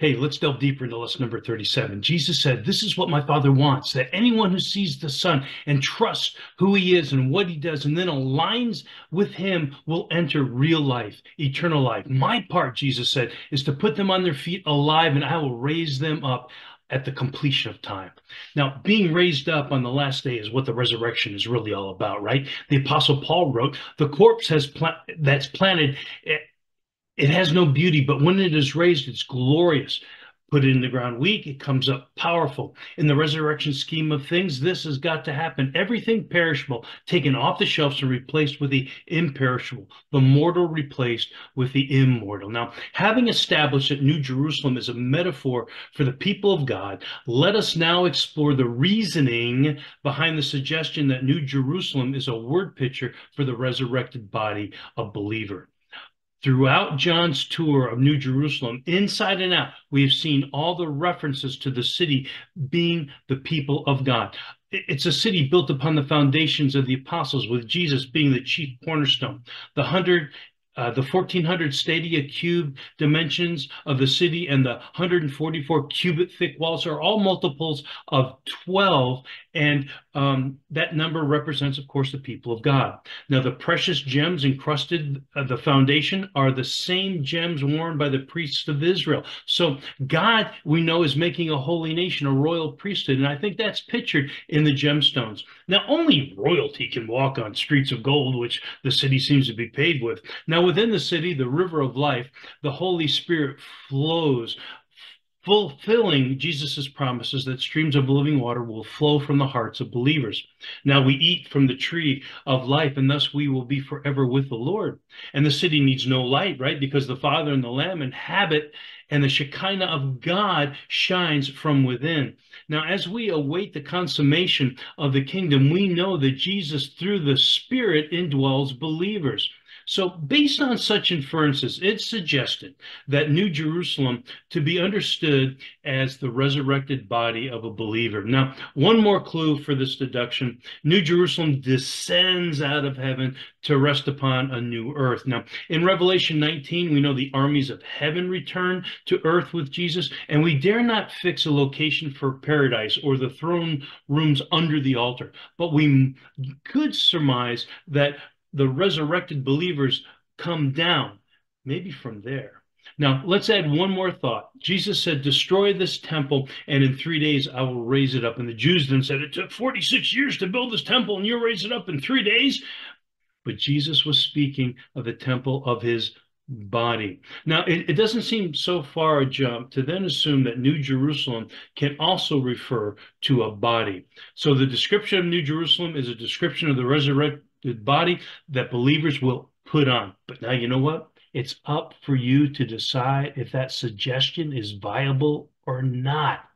Hey, let's delve deeper into lesson number 37. Jesus said, This is what my Father wants that anyone who sees the Son and trusts who he is and what he does, and then aligns with him, will enter real life, eternal life. My part, Jesus said, is to put them on their feet alive, and I will raise them up at the completion of time. Now, being raised up on the last day is what the resurrection is really all about, right? The apostle Paul wrote, "The corpse has pla- that's planted eh, it has no beauty, but when it is raised, it's glorious. Put it in the ground weak, it comes up powerful. In the resurrection scheme of things, this has got to happen. Everything perishable taken off the shelves and replaced with the imperishable, the mortal replaced with the immortal. Now, having established that New Jerusalem is a metaphor for the people of God, let us now explore the reasoning behind the suggestion that New Jerusalem is a word picture for the resurrected body of believer. Throughout John's tour of New Jerusalem, inside and out, we have seen all the references to the city being the people of God. It's a city built upon the foundations of the apostles, with Jesus being the chief cornerstone. The hundred uh, the 1400 stadia cube dimensions of the city and the 144 cubit thick walls are all multiples of 12 and um, that number represents, of course, the people of God. Now, the precious gems encrusted uh, the foundation are the same gems worn by the priests of Israel. So, God, we know, is making a holy nation, a royal priesthood. And I think that's pictured in the gemstones. Now, only royalty can walk on streets of gold, which the city seems to be paved with. Now, within the city, the river of life, the Holy Spirit flows fulfilling Jesus' promises that streams of living water will flow from the hearts of believers. Now we eat from the tree of life, and thus we will be forever with the Lord. And the city needs no light, right? Because the Father and the Lamb inhabit, and the Shekinah of God shines from within. Now, as we await the consummation of the kingdom, we know that Jesus, through the Spirit, indwells believers. So, based on such inferences, it's suggested that New Jerusalem to be understood as the resurrected body of a believer. Now, one more clue for this deduction New Jerusalem descends out of heaven to rest upon a new earth. Now, in Revelation 19, we know the armies of heaven return to earth with Jesus, and we dare not fix a location for paradise or the throne rooms under the altar, but we could surmise that the resurrected believers come down, maybe from there. Now, let's add one more thought. Jesus said, Destroy this temple, and in three days I will raise it up. And the Jews then said, It took 46 years to build this temple, and you raise it up in three days. But Jesus was speaking of the temple of his body. Now, it, it, doesn't seem so far a jump to then assume that New Jerusalem can also refer to a body. So the description of New Jerusalem is a description of the resurrected the body that believers will put on. But now you know what? It's up for you to decide if that suggestion is viable or not.